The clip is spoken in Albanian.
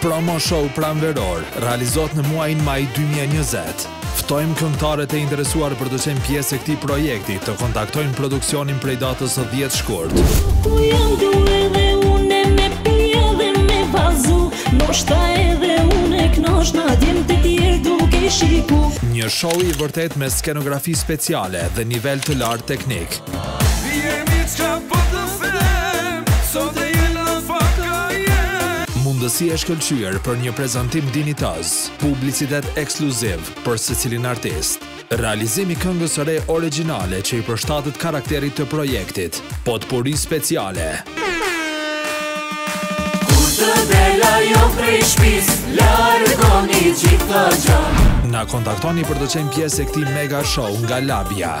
Promo Show pranveror realizohet në muajin maj 2020. Ftojmë këngëtarët e interesuar për të qenë pjesë e këtij projekti, të kontaktojnë produksionin prej datës së 10 shkurt. Një show i vërtetë me skenografi speciale dhe nivel të lartë teknik. Mundësi e shkëlqyer për një prezantim dinjitoz, publicitet ekskluziv për secilin artist. Realizimi i këngës së re origjinale që i përshtatet karakterit të projektit. Potpuri speciale. Kur të del ajo prej shpis, largoni gjithë të gjë. Na kontaktoni për të qenë pjesë e këtij mega show nga Labia.